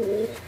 Ooh.